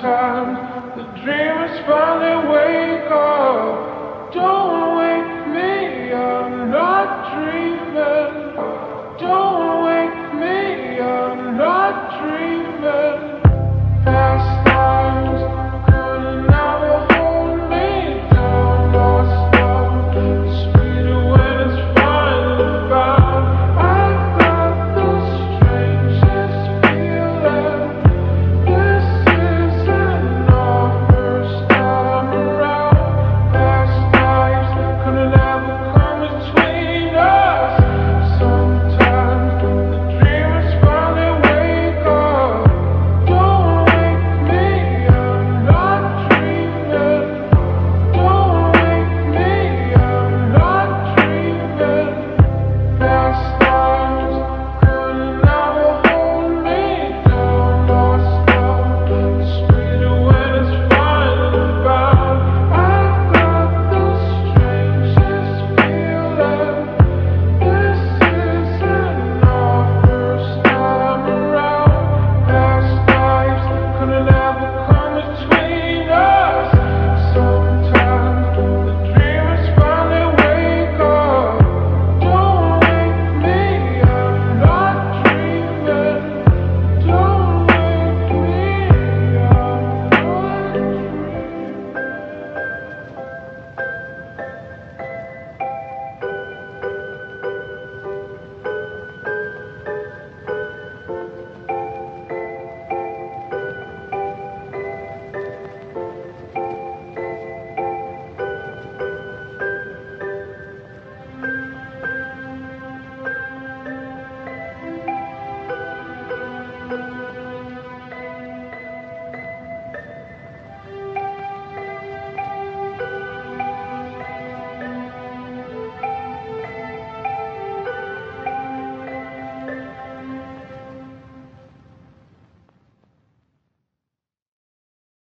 time the dreamers finally wake up. Don't